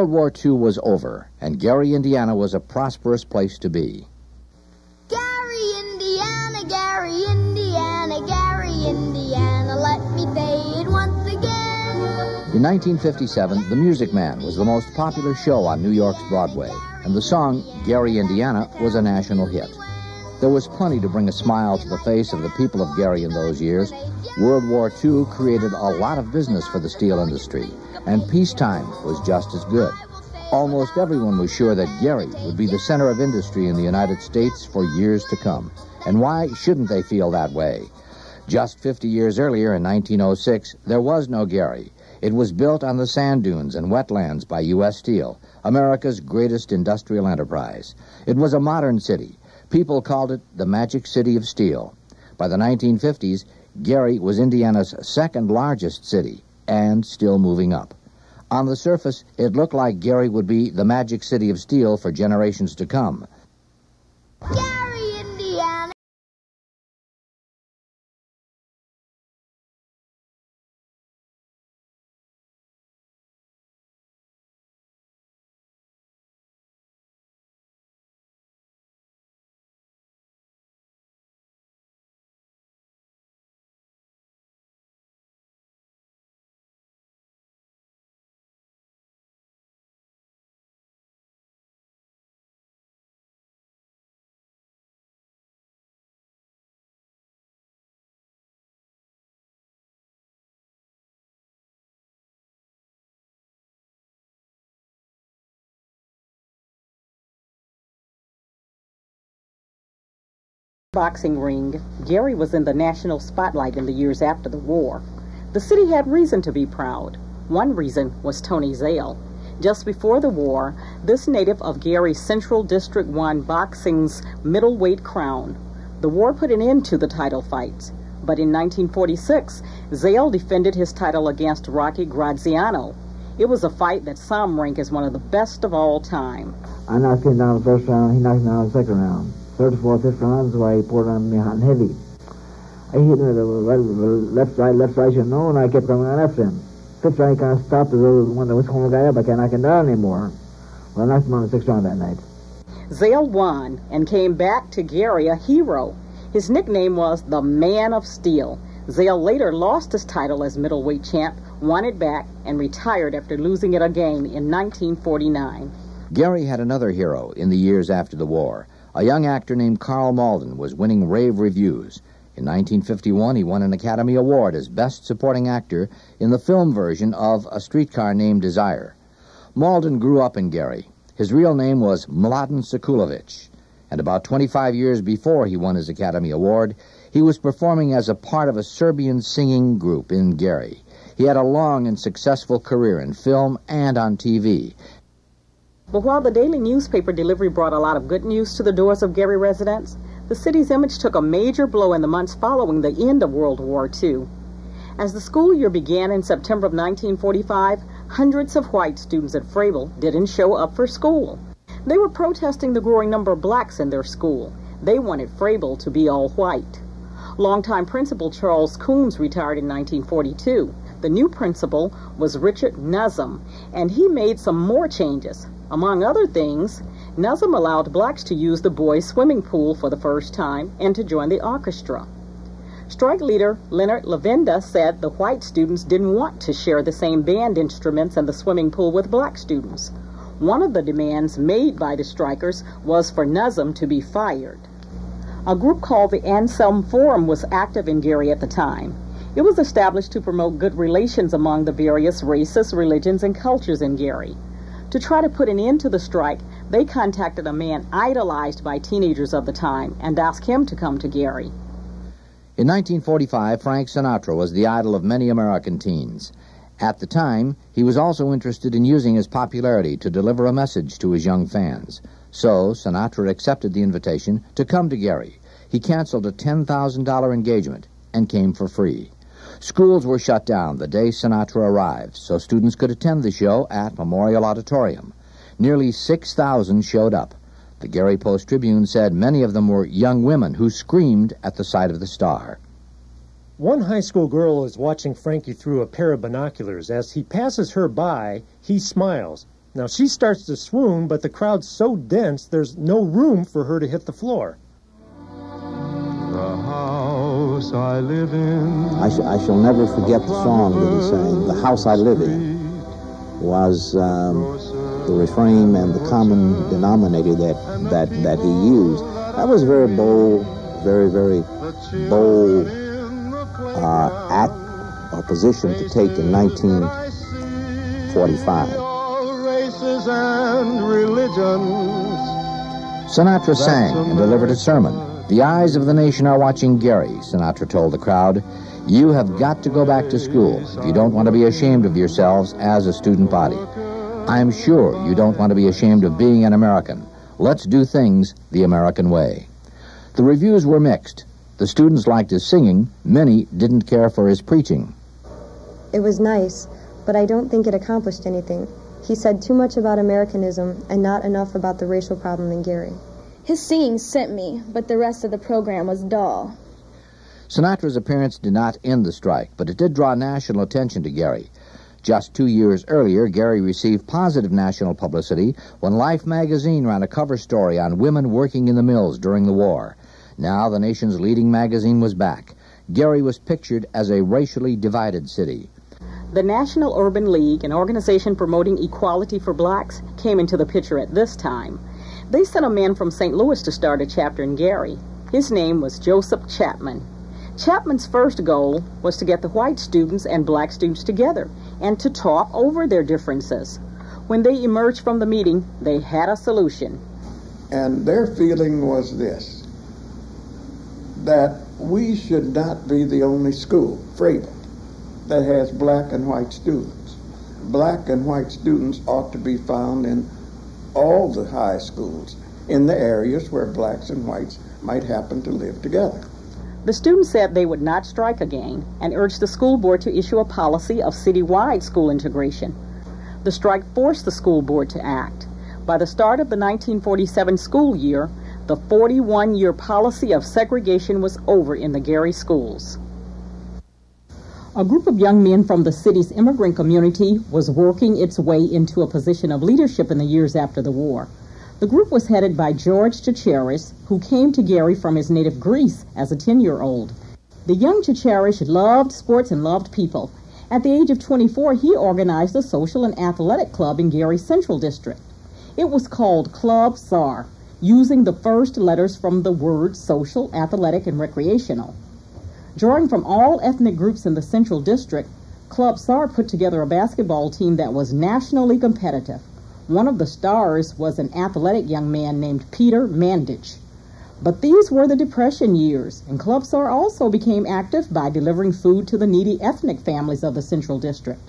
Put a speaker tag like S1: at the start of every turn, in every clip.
S1: World War II was over, and Gary, Indiana was a prosperous place to be.
S2: Gary, Indiana, Gary, Indiana, Gary, Indiana, let me say it once again.
S1: In 1957, The Music Man was the most popular show on New York's Broadway, and the song Gary, Indiana was a national hit. There was plenty to bring a smile to the face of the people of Gary in those years. World War II created a lot of business for the steel industry, and peacetime was just as good. Almost everyone was sure that Gary would be the center of industry in the United States for years to come. And why shouldn't they feel that way? Just 50 years earlier, in 1906, there was no Gary. It was built on the sand dunes and wetlands by U.S. Steel, America's greatest industrial enterprise. It was a modern city, People called it the Magic City of Steel. By the 1950s, Gary was Indiana's second largest city and still moving up. On the surface, it looked like Gary would be the Magic City of Steel for generations to come.
S2: Gary,
S3: boxing ring, Gary was in the national spotlight in the years after the war. The city had reason to be proud. One reason was Tony Zale. Just before the war, this native of Gary's Central District won boxing's middleweight crown. The war put an end to the title fights, but in 1946, Zale defended his title against Rocky Graziano. It was a fight that some rank as one of the best of all time.
S4: I knocked him down the first round, he knocked me down the second round third, fourth, fifth rounds, so I poured on me hot and heavy. I hit him with the left side, left side, you know, and I kept coming on after him. Fifth round, he kind of stopped as though when the was coming guy up, I can't knock him down anymore. Well, I knocked him on the sixth round that night.
S3: Zale won and came back to Gary a hero. His nickname was the Man of Steel. Zale later lost his title as middleweight champ, won it back, and retired after losing it again in 1949.
S1: Gary had another hero in the years after the war. A young actor named Karl Malden was winning rave reviews. In 1951, he won an Academy Award as Best Supporting Actor in the film version of A Streetcar Named Desire. Malden grew up in Gary. His real name was Mladen Sekulovic, and about 25 years before he won his Academy Award, he was performing as a part of a Serbian singing group in Gary. He had a long and successful career in film and on TV,
S3: but while the daily newspaper delivery brought a lot of good news to the doors of Gary residents, the city's image took a major blow in the months following the end of World War II. As the school year began in September of 1945, hundreds of white students at Froebel didn't show up for school. They were protesting the growing number of blacks in their school. They wanted Froebel to be all white. Longtime principal Charles Coombs retired in 1942. The new principal was Richard Nuzum, and he made some more changes. Among other things, Nuzum allowed blacks to use the boys' swimming pool for the first time and to join the orchestra. Strike leader Leonard Lavenda said the white students didn't want to share the same band instruments and the swimming pool with black students. One of the demands made by the strikers was for Nuzum to be fired. A group called the Anselm Forum was active in Gary at the time. It was established to promote good relations among the various races, religions, and cultures in Gary. To try to put an end to the strike, they contacted a man idolized by teenagers of the time and asked him to come to Gary.
S1: In 1945, Frank Sinatra was the idol of many American teens. At the time, he was also interested in using his popularity to deliver a message to his young fans. So, Sinatra accepted the invitation to come to Gary. He canceled a $10,000 engagement and came for free. Schools were shut down the day Sinatra arrived, so students could attend the show at Memorial Auditorium. Nearly 6,000 showed up. The Gary Post Tribune said many of them were young women who screamed at the sight of the star.
S5: One high school girl is watching Frankie through a pair of binoculars. As he passes her by, he smiles. Now she starts to swoon, but the crowd's so dense there's no room for her to hit the floor.
S6: The house I live in.
S7: I, sh- I shall never forget the song that he sang, The House I Live In, was um, the refrain and the common denominator that, that, that he used. That was very bold, very, very bold uh, act or position to take in 1945.
S6: All races and religions.
S1: Sinatra sang and delivered a sermon. The eyes of the nation are watching Gary, Sinatra told the crowd. You have got to go back to school if you don't want to be ashamed of yourselves as a student body. I'm sure you don't want to be ashamed of being an American. Let's do things the American way. The reviews were mixed. The students liked his singing, many didn't care for his preaching.
S8: It was nice, but I don't think it accomplished anything. He said too much about Americanism and not enough about the racial problem in Gary.
S2: His singing sent me, but the rest of the program was dull.
S1: Sinatra's appearance did not end the strike, but it did draw national attention to Gary. Just two years earlier, Gary received positive national publicity when Life magazine ran a cover story on women working in the mills during the war. Now the nation's leading magazine was back. Gary was pictured as a racially divided city.
S3: The National Urban League, an organization promoting equality for blacks, came into the picture at this time. They sent a man from St. Louis to start a chapter in Gary. His name was Joseph Chapman. Chapman's first goal was to get the white students and black students together and to talk over their differences. When they emerged from the meeting, they had a solution.
S9: And their feeling was this that we should not be the only school, Froebel, that has black and white students. Black and white students ought to be found in all the high schools in the areas where blacks and whites might happen to live together.
S3: The students said they would not strike again and urged the school board to issue a policy of citywide school integration. The strike forced the school board to act. By the start of the 1947 school year, the 41 year policy of segregation was over in the Gary schools. A group of young men from the city's immigrant community was working its way into a position of leadership in the years after the war. The group was headed by George Chacharis, who came to Gary from his native Greece as a 10 year old. The young Chacharis loved sports and loved people. At the age of 24, he organized a social and athletic club in Gary Central District. It was called Club SAR, using the first letters from the words social, athletic, and recreational. Drawing from all ethnic groups in the Central District, Club SAR put together a basketball team that was nationally competitive. One of the stars was an athletic young man named Peter Mandich. But these were the Depression years, and Club SAR also became active by delivering food to the needy ethnic families of the Central District.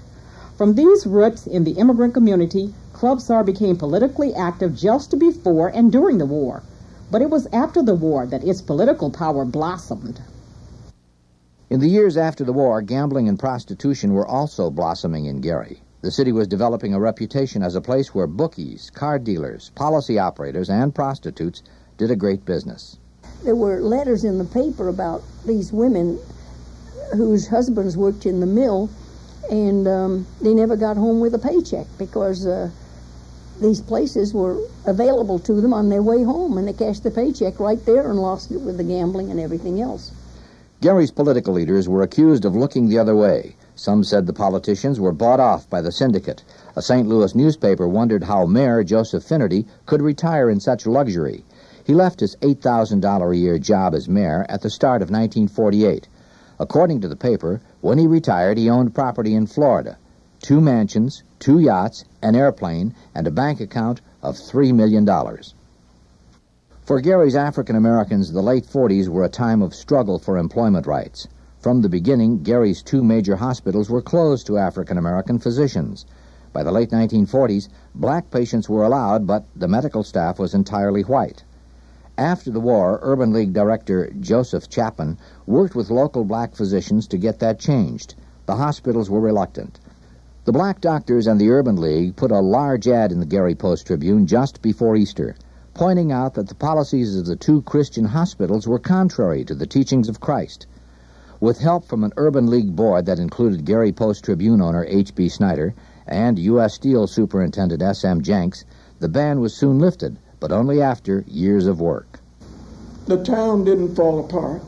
S3: From these roots in the immigrant community, Club SAR became politically active just before and during the war. But it was after the war that its political power blossomed.
S1: In the years after the war, gambling and prostitution were also blossoming in Gary. The city was developing a reputation as a place where bookies, card dealers, policy operators, and prostitutes did a great business.
S10: There were letters in the paper about these women whose husbands worked in the mill and um, they never got home with a paycheck because uh, these places were available to them on their way home and they cashed the paycheck right there and lost it with the gambling and everything else.
S1: Gary's political leaders were accused of looking the other way. Some said the politicians were bought off by the syndicate. A St. Louis newspaper wondered how Mayor Joseph Finnerty could retire in such luxury. He left his $8,000 a year job as mayor at the start of 1948. According to the paper, when he retired, he owned property in Florida two mansions, two yachts, an airplane, and a bank account of $3 million. For Gary's African Americans, the late 40s were a time of struggle for employment rights. From the beginning, Gary's two major hospitals were closed to African American physicians. By the late 1940s, black patients were allowed, but the medical staff was entirely white. After the war, Urban League director Joseph Chapman worked with local black physicians to get that changed. The hospitals were reluctant. The black doctors and the Urban League put a large ad in the Gary Post Tribune just before Easter, pointing out that the policies of the two Christian hospitals were contrary to the teachings of Christ. With help from an Urban League board that included Gary Post Tribune owner H.B. Snyder and U.S. Steel Superintendent S.M. Jenks, the ban was soon lifted, but only after years of work.
S9: The town didn't fall apart.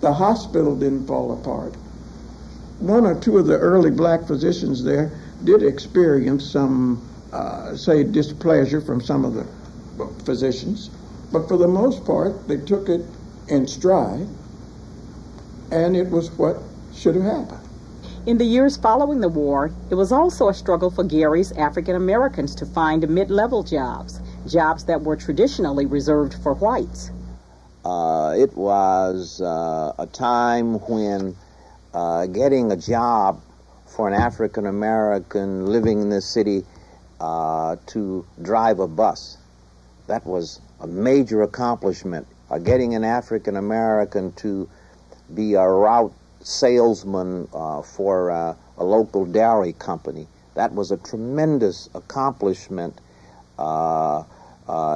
S9: The hospital didn't fall apart. One or two of the early black physicians there did experience some, uh, say, displeasure from some of the physicians, but for the most part, they took it in stride, and it was what should have happened.
S3: In the years following the war, it was also a struggle for Gary's African Americans to find mid level jobs, jobs that were traditionally reserved for whites.
S7: Uh, it was uh, a time when uh, getting a job for an African American living in this city uh, to drive a bus, that was a major accomplishment. Uh, getting an African American to be a route salesman uh, for a local dairy company, that was a tremendous accomplishment uh,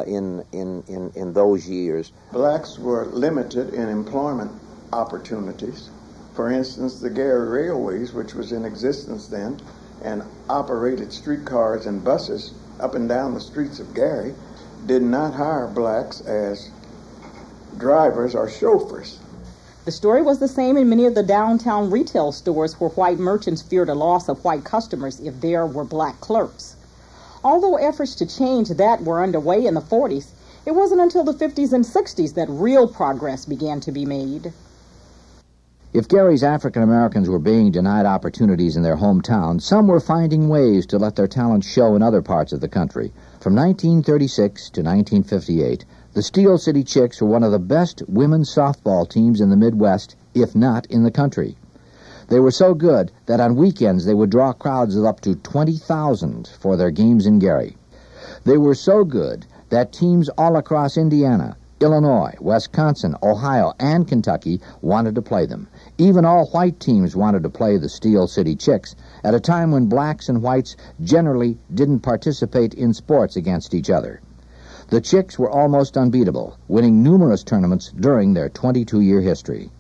S7: in, in, in, in those years.
S9: Blacks were limited in employment opportunities. For instance, the Gary Railways, which was in existence then and operated streetcars and buses up and down the streets of Gary, did not hire blacks as drivers or chauffeurs.
S3: The story was the same in many of the downtown retail stores where white merchants feared a loss of white customers if there were black clerks. Although efforts to change that were underway in the 40s, it wasn't until the 50s and 60s that real progress began to be made.
S1: If Gary's African Americans were being denied opportunities in their hometown, some were finding ways to let their talents show in other parts of the country. From 1936 to 1958, the Steel City Chicks were one of the best women's softball teams in the Midwest, if not in the country. They were so good that on weekends they would draw crowds of up to 20,000 for their games in Gary. They were so good that teams all across Indiana, Illinois, Wisconsin, Ohio, and Kentucky wanted to play them. Even all white teams wanted to play the Steel City Chicks at a time when blacks and whites generally didn't participate in sports against each other. The Chicks were almost unbeatable, winning numerous tournaments during their 22 year history.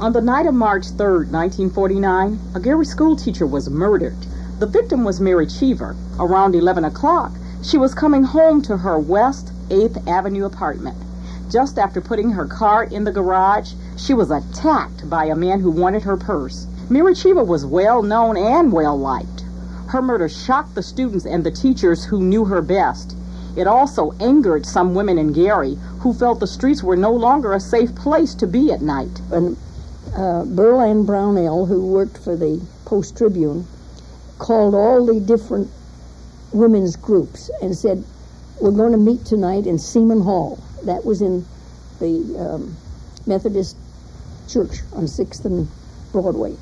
S3: On the night of March 3, 1949, a Gary schoolteacher was murdered. The victim was Mary Cheever. Around 11 o'clock, she was coming home to her West 8th Avenue apartment. Just after putting her car in the garage, she was attacked by a man who wanted her purse. Cheever was well known and well liked. Her murder shocked the students and the teachers who knew her best. It also angered some women in Gary who felt the streets were no longer a safe place to be at night.
S10: And uh, Berlin Brownell, who worked for the Post Tribune, called all the different women's groups and said, We're going to meet tonight in Seaman Hall. That was in the um, Methodist Church on 6th and Broadway.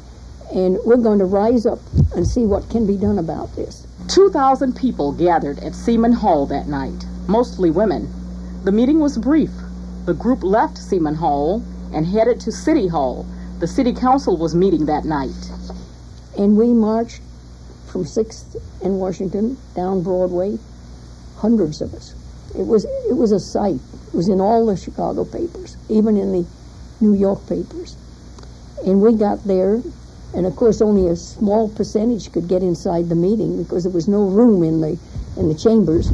S10: And we're going to rise up and see what can be done about this.
S3: 2,000 people gathered at Seaman Hall that night, mostly women. The meeting was brief. The group left Seaman Hall and headed to City Hall the city council was meeting that night.
S10: And we marched from 6th and Washington down Broadway, hundreds of us. It was, it was a sight. It was in all the Chicago papers, even in the New York papers. And we got there, and of course only a small percentage could get inside the meeting because there was no room in the, in the chambers.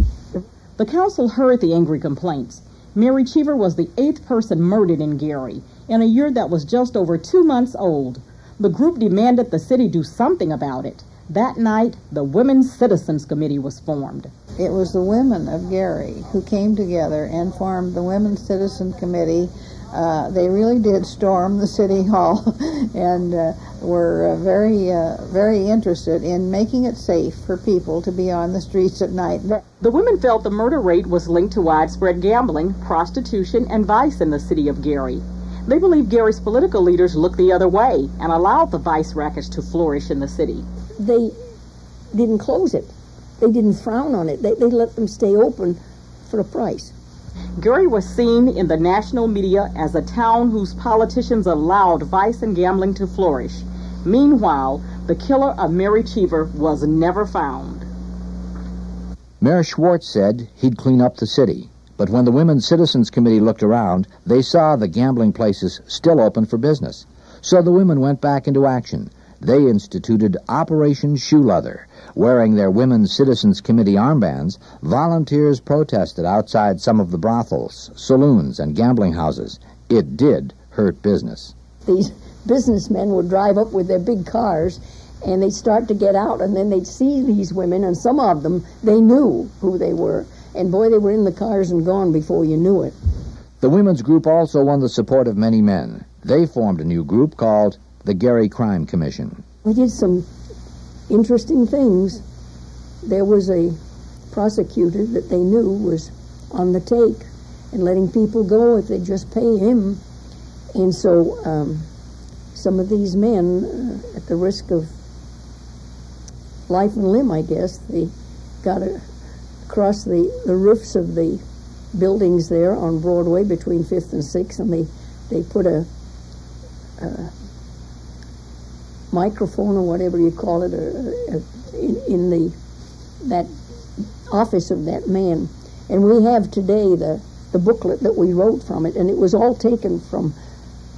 S3: The council heard the angry complaints. Mary Cheever was the eighth person murdered in Gary, in a year that was just over two months old. The group demanded the city do something about it. That night, the Women's Citizens Committee was formed.
S11: It was the women of Gary who came together and formed the Women's Citizen Committee. Uh, they really did storm the city hall and uh, were uh, very, uh, very interested in making it safe for people to be on the streets at night.
S3: The women felt the murder rate was linked to widespread gambling, prostitution, and vice in the city of Gary. They believe Gary's political leaders looked the other way and allowed the vice rackets to flourish in the city.
S10: They didn't close it. They didn't frown on it. They, they let them stay open for a price.
S3: Gary was seen in the national media as a town whose politicians allowed vice and gambling to flourish. Meanwhile, the killer of Mary Cheever was never found.
S1: Mayor Swartz said he'd clean up the city. But when the Women's Citizens Committee looked around, they saw the gambling places still open for business. So the women went back into action. They instituted Operation Shoe Leather. Wearing their Women's Citizens Committee armbands, volunteers protested outside some of the brothels, saloons, and gambling houses. It did hurt business.
S10: These businessmen would drive up with their big cars and they'd start to get out and then they'd see these women and some of them they knew who they were and boy they were in the cars and gone before you knew it
S1: The women's group also won the support of many men. They formed a new group called the Gary Crime Commission.
S10: we did some interesting things there was a prosecutor that they knew was on the take and letting people go if they just pay him and so um, some of these men uh, at the risk of life and limb i guess they got a, across the, the roofs of the buildings there on broadway between fifth and sixth and they, they put a, a microphone or whatever you call it uh, uh, in, in the that office of that man. And we have today the the booklet that we wrote from it and it was all taken from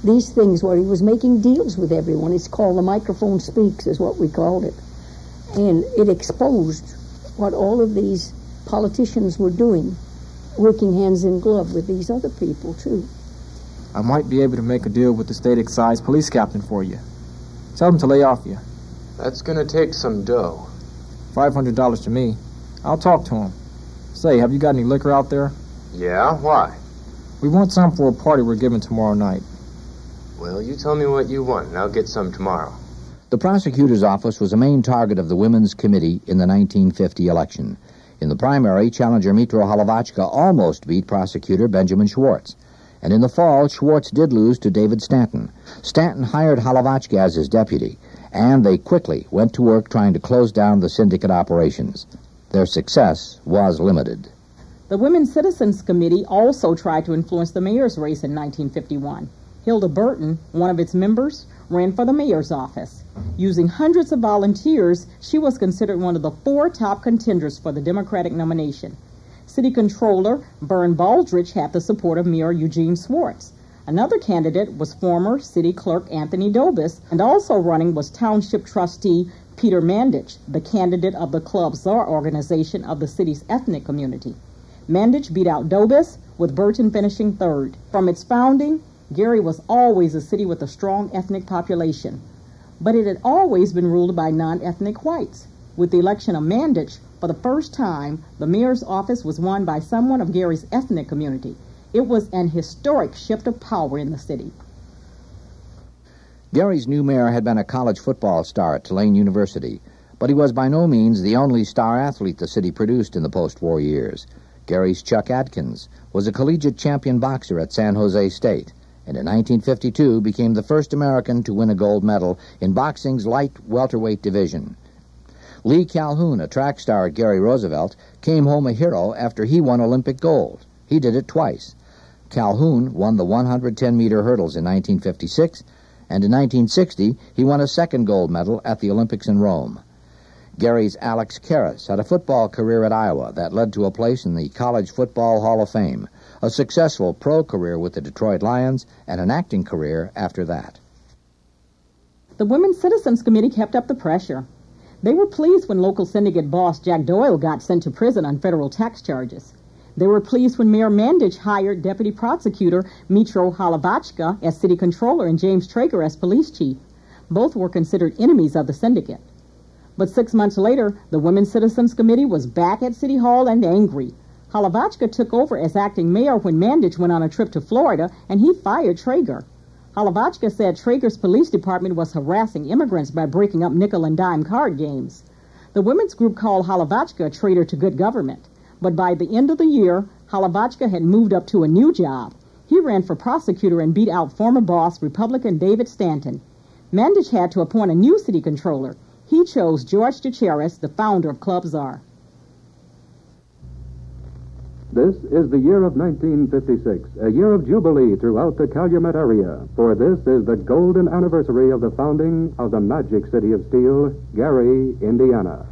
S10: these things where he was making deals with everyone. It's called the microphone speaks is what we called it. And it exposed what all of these politicians were doing working hands in glove with these other people too.
S12: I might be able to make a deal with the state excise police captain for you. Tell them to lay off you.
S13: That's gonna take some dough.
S12: Five hundred dollars to me. I'll talk to him. Say, have you got any liquor out there?
S13: Yeah? Why?
S12: We want some for a party we're giving tomorrow night.
S13: Well, you tell me what you want, and I'll get some tomorrow.
S1: The prosecutor's office was a main target of the Women's Committee in the 1950 election. In the primary, challenger Metro Holovachka almost beat prosecutor Benjamin Schwartz. And in the fall, Schwartz did lose to David Stanton. Stanton hired Holovachka as his deputy, and they quickly went to work trying to close down the syndicate operations. Their success was limited.
S3: The Women's Citizens Committee also tried to influence the mayor's race in 1951. Hilda Burton, one of its members, ran for the mayor's office. Using hundreds of volunteers, she was considered one of the four top contenders for the Democratic nomination. City Controller Bern Baldrige had the support of Mayor Eugene Swartz. Another candidate was former City Clerk Anthony Dobis, and also running was Township Trustee Peter Mandich, the candidate of the Club SAR organization of the city's ethnic community. Mandich beat out Dobis, with Burton finishing third. From its founding, Gary was always a city with a strong ethnic population, but it had always been ruled by non ethnic whites. With the election of Mandich, for the first time, the mayor's office was won by someone of Gary's ethnic community. It was an historic shift of power in the city.
S1: Gary's new mayor had been a college football star at Tulane University, but he was by no means the only star athlete the city produced in the post war years. Gary's Chuck Adkins was a collegiate champion boxer at San Jose State, and in 1952 became the first American to win a gold medal in boxing's light welterweight division. Lee Calhoun, a track star at Gary Roosevelt, came home a hero after he won Olympic gold. He did it twice. Calhoun won the 110 meter hurdles in 1956, and in 1960 he won a second gold medal at the Olympics in Rome. Gary's Alex Karras had a football career at Iowa that led to a place in the College Football Hall of Fame, a successful pro career with the Detroit Lions, and an acting career after that.
S3: The Women's Citizens Committee kept up the pressure. They were pleased when local syndicate boss Jack Doyle got sent to prison on federal tax charges. They were pleased when Mayor Mandich hired Deputy Prosecutor Metro Holovachka as city controller and James Traeger as police chief. Both were considered enemies of the syndicate. But six months later, the Women's Citizens Committee was back at City Hall and angry. Holovachka took over as acting mayor when Mandich went on a trip to Florida and he fired Traeger. Holovachka said Traeger's police department was harassing immigrants by breaking up nickel and dime card games. The women's group called Holovachka a traitor to good government. But by the end of the year, Holovachka had moved up to a new job. He ran for prosecutor and beat out former boss Republican David Stanton. Mandich had to appoint a new city controller. He chose George Chacharis, the founder of Club SAR.
S14: This is the year of 1956, a year of jubilee throughout the Calumet area, for this is the golden anniversary of the founding of the magic city of steel, Gary, Indiana.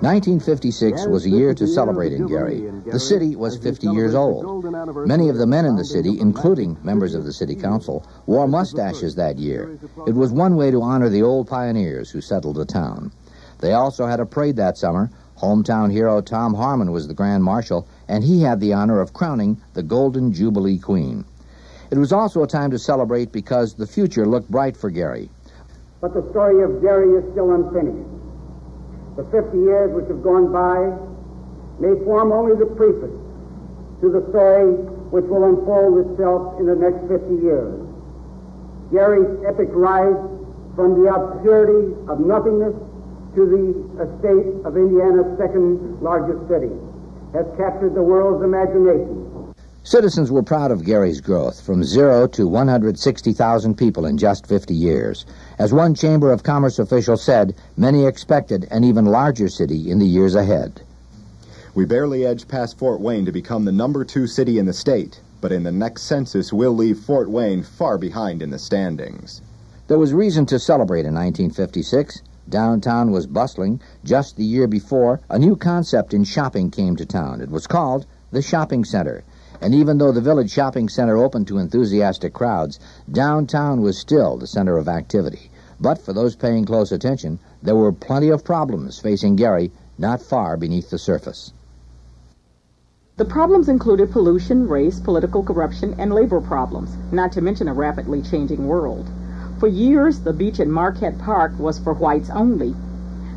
S1: 1956 was a year to celebrate in Gary. The city was 50 years old. Many of the men in the city, including members of the city council, wore mustaches that year. It was one way to honor the old pioneers who settled the town. They also had a parade that summer. Hometown hero Tom Harmon was the Grand Marshal, and he had the honor of crowning the Golden Jubilee Queen. It was also a time to celebrate because the future looked bright for Gary.
S15: But the story of Gary is still unfinished. The 50 years which have gone by may form only the preface to the story which will unfold itself in the next 50 years. Gary's epic rise from the obscurity of nothingness to the estate of Indiana's second largest city has captured the world's imagination.
S1: Citizens were proud of Gary's growth from zero to 160,000 people in just 50 years. As one Chamber of Commerce official said, many expected an even larger city in the years ahead.
S16: We barely edged past Fort Wayne to become the number two city in the state, but in the next census, we'll leave Fort Wayne far behind in the standings.
S1: There was reason to celebrate in 1956. Downtown was bustling. Just the year before, a new concept in shopping came to town. It was called the Shopping Center. And even though the village shopping center opened to enthusiastic crowds, downtown was still the center of activity. But for those paying close attention, there were plenty of problems facing Gary not far beneath the surface.
S3: The problems included pollution, race, political corruption, and labor problems, not to mention a rapidly changing world. For years, the beach at Marquette Park was for whites only.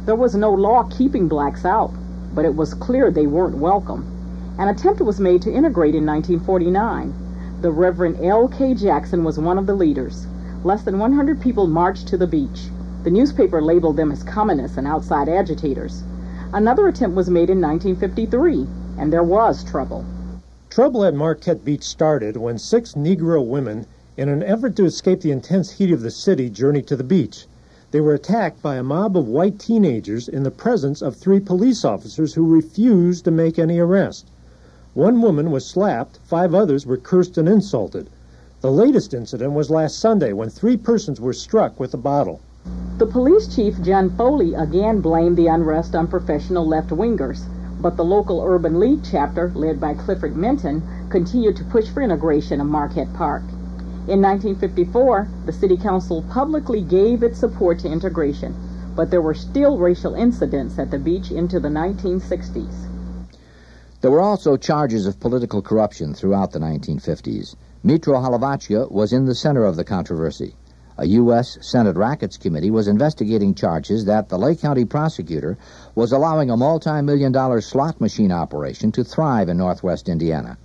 S3: There was no law keeping blacks out, but it was clear they weren't welcome. An attempt was made to integrate in 1949. The Reverend L.K. Jackson was one of the leaders. Less than 100 people marched to the beach. The newspaper labeled them as communists and outside agitators. Another attempt was made in 1953, and there was trouble.
S5: Trouble at Marquette Beach started when six Negro women, in an effort to escape the intense heat of the city, journeyed to the beach. They were attacked by a mob of white teenagers in the presence of three police officers who refused to make any arrest. One woman was slapped, five others were cursed and insulted. The latest incident was last Sunday when three persons were struck with a bottle.
S3: The police chief, John Foley, again blamed the unrest on professional left wingers, but the local Urban League chapter, led by Clifford Minton, continued to push for integration of Marquette Park. In 1954, the City Council publicly gave its support to integration, but there were still racial incidents at the beach into the 1960s.
S1: There were also charges of political corruption throughout the 1950s. Metro Holovachka was in the center of the controversy. A U.S. Senate Rackets Committee was investigating charges that the Lake County prosecutor was allowing a multi-million dollar slot machine operation to thrive in northwest Indiana.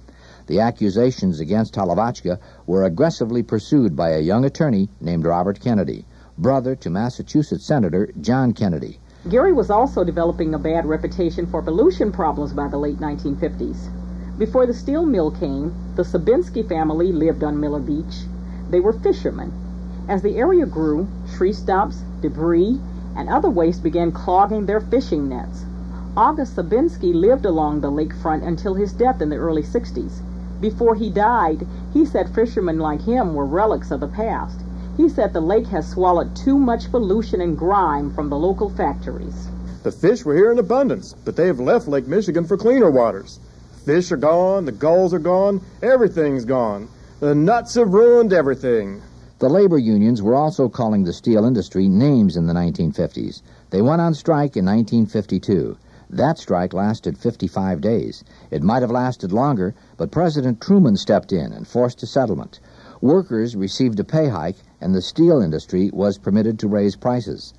S1: The accusations against Holovachka were aggressively pursued by a young attorney named Robert Kennedy, brother to Massachusetts Senator John Kennedy.
S3: Gary was also developing a bad reputation for pollution problems by the late 1950s. Before the steel mill came, the Sabinsky family lived on Miller Beach. They were fishermen. As the area grew, tree stumps, debris, and other waste began clogging their fishing nets. August Sabinsky lived along the lakefront until his death in the early 60s. Before he died, he said fishermen like him were relics of the past. He said the lake has swallowed too much pollution and grime from the local factories.
S17: The fish were here in abundance, but they have left Lake Michigan for cleaner waters. Fish are gone, the gulls are gone, everything's gone. The nuts have ruined everything.
S1: The labor unions were also calling the steel industry names in the 1950s. They went on strike in 1952. That strike lasted 55 days. It might have lasted longer, but President Truman stepped in and forced a settlement. Workers received a pay hike, and the steel industry was permitted to raise prices.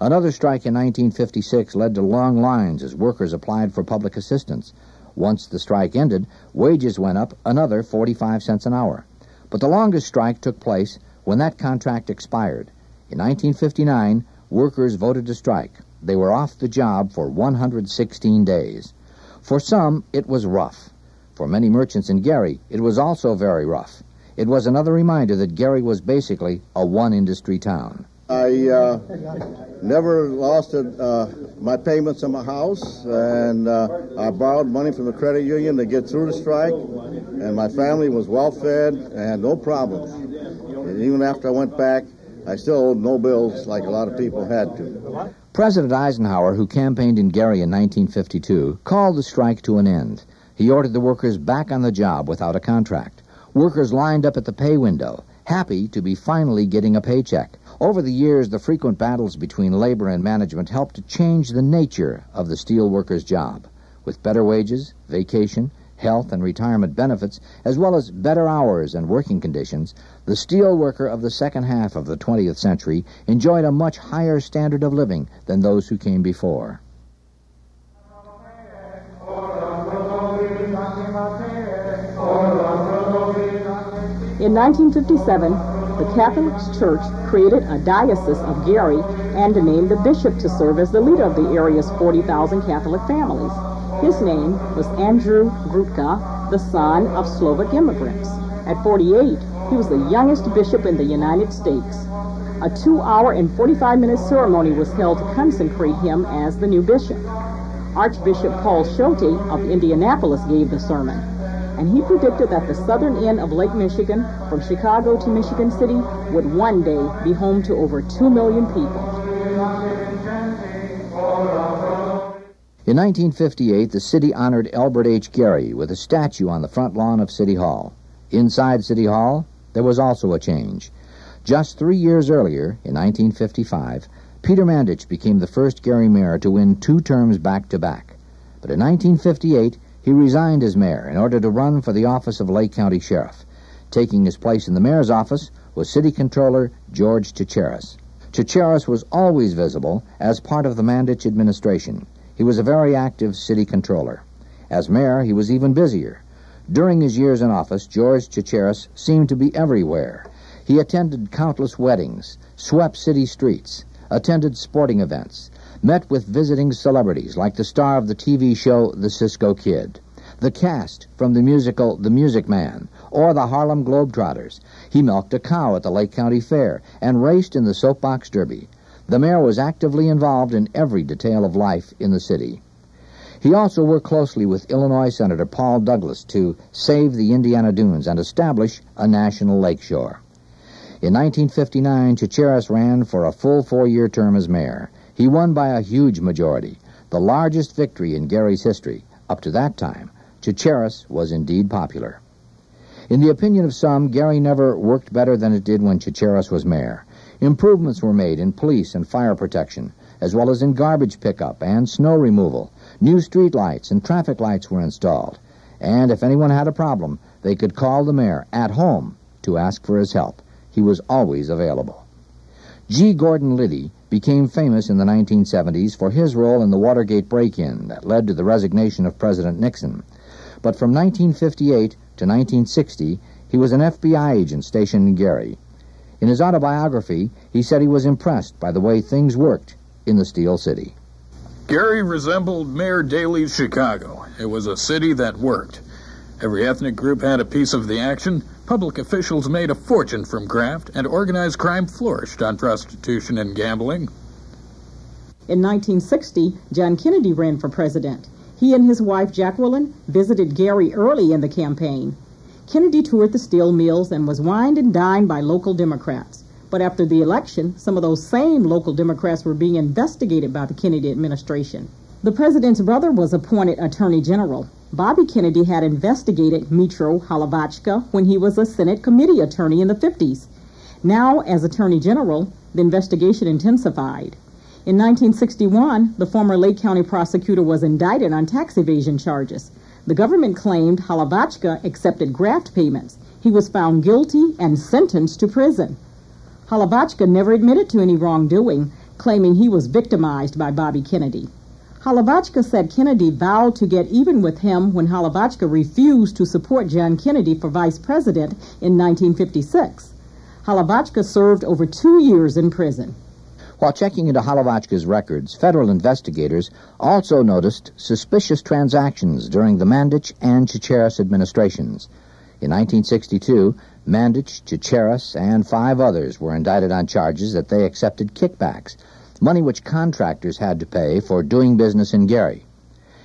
S1: Another strike in 1956 led to long lines as workers applied for public assistance. Once the strike ended, wages went up another 45 cents an hour. But the longest strike took place when that contract expired. In 1959, workers voted to strike. They were off the job for 116 days. For some, it was rough. For many merchants in Gary, it was also very rough. It was another reminder that Gary was basically a one industry town.
S18: I uh, never lost uh, my payments on my house, and uh, I borrowed money from the credit union to get through the strike, and my family was well fed and had no problems. And even after I went back, I still owed no bills like a lot of people had to.
S1: President Eisenhower, who campaigned in Gary in 1952, called the strike to an end. He ordered the workers back on the job without a contract. Workers lined up at the pay window, happy to be finally getting a paycheck. Over the years, the frequent battles between labor and management helped to change the nature of the steel worker's job. With better wages, vacation, health and retirement benefits, as well as better hours and working conditions, the steel worker of the second half of the 20th century enjoyed a much higher standard of living than those who came before.
S3: In 1957, the Catholic Church created a diocese of Gary and to name the bishop to serve as the leader of the area's 40,000 Catholic families. His name was Andrew Grutka, the son of Slovak immigrants. At 48, he was the youngest bishop in the United States. A two hour and 45 minute ceremony was held to consecrate him as the new bishop. Archbishop Paul Schulte of Indianapolis gave the sermon, and he predicted that the southern end of Lake Michigan, from Chicago to Michigan City, would one day be home to over 2 million people.
S1: In 1958, the city honored Elbert H. Gary with a statue on the front lawn of City Hall. Inside City Hall, there was also a change. Just three years earlier, in 1955, Peter Mandich became the first Gary mayor to win two terms back to back. But in 1958, he resigned as mayor in order to run for the office of Lake County Sheriff. Taking his place in the mayor's office was City Controller George Chacharis. Chacharis was always visible as part of the Mandich administration. He was a very active city controller. As mayor, he was even busier. During his years in office, George Chacharis seemed to be everywhere. He attended countless weddings, swept city streets, attended sporting events, met with visiting celebrities like the star of the TV show The Cisco Kid, the cast from the musical The Music Man, or the Harlem Globetrotters. He milked a cow at the Lake County Fair and raced in the soapbox derby. The mayor was actively involved in every detail of life in the city. He also worked closely with Illinois Senator Paul Douglas to save the Indiana dunes and establish a national lakeshore. In 1959, Chacharis ran for a full four-year term as mayor. He won by a huge majority, the largest victory in Gary's history. Up to that time, Chacharis was indeed popular. In the opinion of some, Gary never worked better than it did when Chacharis was mayor. Improvements were made in police and fire protection, as well as in garbage pickup and snow removal. New street lights and traffic lights were installed. And if anyone had a problem, they could call the mayor at home to ask for his help. He was always available. G. Gordon Liddy became famous in the 1970s for his role in the Watergate break-in that led to the resignation of President Nixon. But from 1958 to 1960, he was an FBI agent stationed in Gary. In his autobiography, he said he was impressed by the way things worked in the Steel City.
S19: Gary resembled Mayor Daley's Chicago. It was a city that worked. Every ethnic group had a piece of the action. Public officials made a fortune from graft, and organized crime flourished on prostitution and gambling.
S3: In 1960, John Kennedy ran for president. He and his wife Jacqueline visited Gary early in the campaign. Kennedy toured the steel mills and was wined and dined by local Democrats. But after the election, some of those same local Democrats were being investigated by the Kennedy administration. The president's brother was appointed Attorney General. Bobby Kennedy had investigated Metro Holovachka when he was a Senate committee attorney in the 50s. Now, as Attorney General, the investigation intensified. In 1961, the former Lake County prosecutor was indicted on tax evasion charges. The government claimed Holovachka accepted graft payments. He was found guilty and sentenced to prison. Holovachka never admitted to any wrongdoing, claiming he was victimized by Bobby Kennedy. Holovachka said Kennedy vowed to get even with him when Holovachka refused to support John Kennedy for vice president in 1956. Holovachka served over two years in prison.
S1: While checking into Holovachka's records, federal investigators also noticed suspicious transactions during the Mandich and Chacharis administrations. In 1962, Mandich, Chacharis, and five others were indicted on charges that they accepted kickbacks, money which contractors had to pay for doing business in Gary.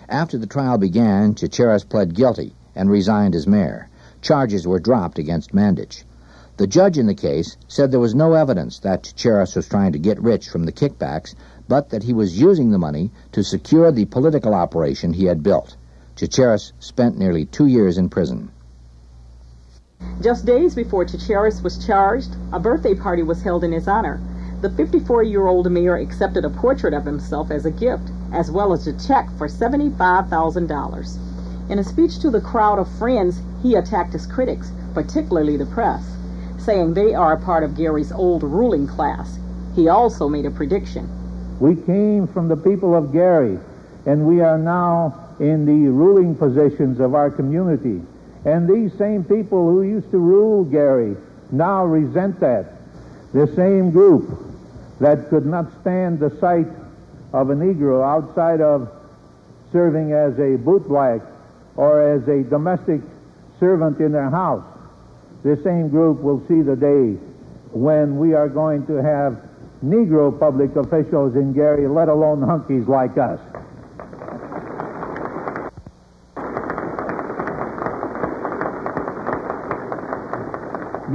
S1: After the trial began, Chacharis pled guilty and resigned as mayor. Charges were dropped against Mandich. The judge in the case said there was no evidence that Chacharis was trying to get rich from the kickbacks, but that he was using the money to secure the political operation he had built. Chacharis spent nearly two years in prison.
S3: Just days before Chacharis was charged, a birthday party was held in his honor. The 54 year old mayor accepted a portrait of himself as a gift, as well as a check for $75,000. In a speech to the crowd of friends, he attacked his critics, particularly the press, saying they are a part of Gary's old ruling class. He also made a prediction.
S20: We came from the people of Gary, and we are now in the ruling positions of our community. And these same people who used to rule Gary now resent that. The same group that could not stand the sight of a Negro outside of serving as a bootblack or as a domestic servant in their house. This same group will see the day when we are going to have Negro public officials in Gary, let alone hunkies like us.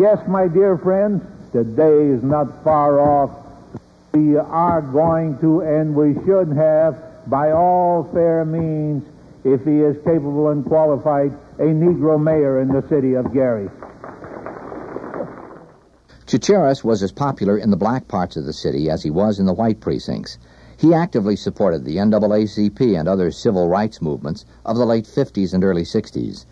S20: Yes, my dear friends, the day is not far off. We are going to, and we should have, by all fair means, if he is capable and qualified, a Negro mayor in the city of Gary.
S1: Chacharis was as popular in the black parts of the city as he was in the white precincts. He actively supported the NAACP and other civil rights movements of the late 50s and early 60s.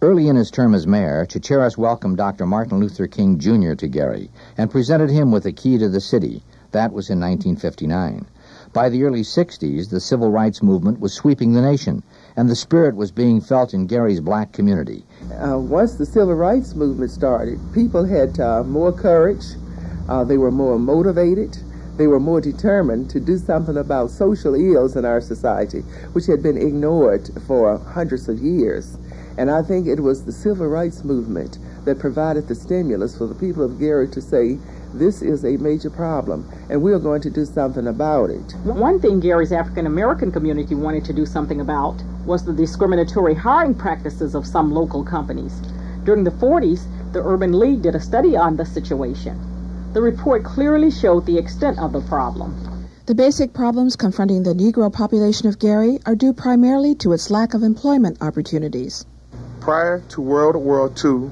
S1: Early in his term as mayor, Chacharis welcomed Dr. Martin Luther King Jr. to Gary and presented him with the key to the city. That was in 1959. By the early 60s, the civil rights movement was sweeping the nation, and the spirit was being felt in Gary's black community.
S21: Uh, once the civil rights movement started, people had uh, more courage, uh, they were more motivated, they were more determined to do something about social ills in our society, which had been ignored for hundreds of years. And I think it was the civil rights movement that provided the stimulus for the people of Gary to say, this is a major problem, and we are going to do something about it.
S3: One thing Gary's African American community wanted to do something about was the discriminatory hiring practices of some local companies. During the 40s, the Urban League did a study on the situation. The report clearly showed the extent of the problem.
S22: The basic problems confronting the Negro population of Gary are due primarily to its lack of employment opportunities.
S23: Prior to World War II,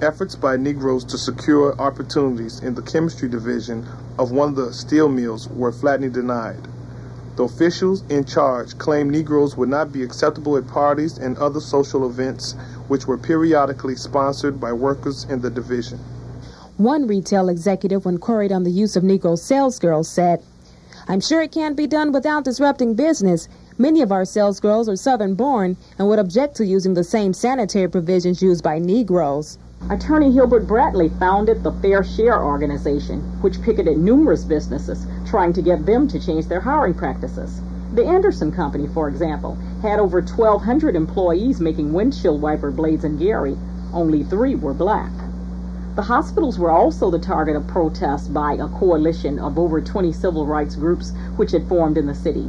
S23: efforts by Negroes to secure opportunities in the chemistry division of one of the steel mills were flatly denied. The officials in charge claimed Negroes would not be acceptable at parties and other social events which were periodically sponsored by workers in the division.
S24: One retail executive, when queried on the use of Negro sales girls, said, I'm sure it can't be done without disrupting business. Many of our sales girls are Southern born and would object to using the same sanitary provisions used by Negroes.
S3: Attorney Hilbert Bradley founded the Fair Share organization, which picketed numerous businesses, trying to get them to change their hiring practices. The Anderson Company, for example, had over 1,200 employees making windshield wiper blades in Gary. Only three were black. The hospitals were also the target of protests by a coalition of over 20 civil rights groups which had formed in the city.